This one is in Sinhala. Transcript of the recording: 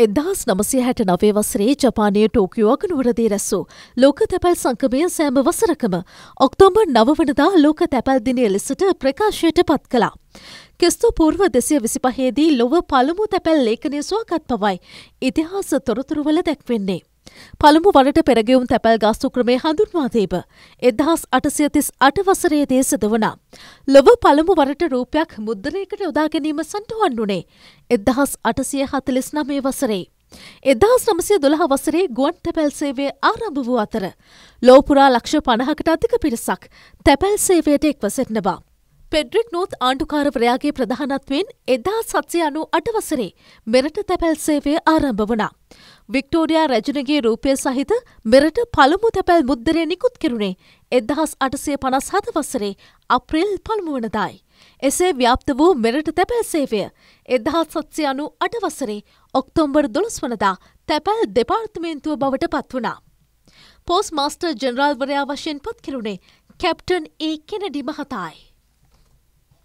එදහස් නමසය හැට නවේ වසරේ ජපානය ටෝකියෝ අගනුවරදී රැස්සු ලෝක තැපැල් සංකමය සෑම වසරකම ඔක්තෝම්බර් නවවනදා ලෝක තැපැල් දිනය ලෙසට ප්‍රකාශයට පත් කළා. කෙස්තු පූර්ව දෙසිය විසිපහේදී ලොව පළමු තැපැල් ලේඛනය ස්වාගත් පවයි ඉතිහාස තොරතුරුවල දැක්වෙන්නේ. පළමු වලට පෙරගෙවුම් තැපැල් ගාස්තු ක්‍රමය හඳුන්වාදීබ. එදහස් අටසියතිස් අටවසරේ සිද වනා. ලොව පළමු වරට රූපයක් මුද්දලයකට යොදා ගැනීම සටුවන් වුණේ. එදහස් අටසිය හතලිස් නමේ වසරේ. එදහස් නමසය දොළහ වසරේ ගුවන් තැපැල් සේවය ආරම්භ වූ අතර. ලෝපුරා ලක්ෂ පණහකට අධික පිරිසක් තැපැල් සේවයට එක්වසෙටන බා. පෙඩ්රික් නෝත් ආණ්ඩුකාරවරයාගේ ප්‍රධානත්වයෙන් එදා සත්සය අනු අටවසරේ මෙරට තැපැල් සේවය ආරම්භ වනා. වික්ටෝඩයා රැජනගේ රූපය සහිත මෙරට පළමු තැපැල් මුද්දරය නිකුත් කෙරුණේ එදහස් අටසය පනස් හත වසරේ අප්‍රේල් පළමුුවනදායි. එසේ ව්‍යාප්ත වූ මෙරට තැපැල් සේවය එදහත් සත්සය අනු අටවසරේ ඔක්තෝම්බර් දොළස් වනදා තැපැල් දෙපාර්තමේන්තුව බවට පත් වනා. පෝස් මාස්ටර් ජනරාල්වරයා වශයෙන් පත් කෙරුණේ කැප්ටන් ඒ කෙනඩි මහතායි.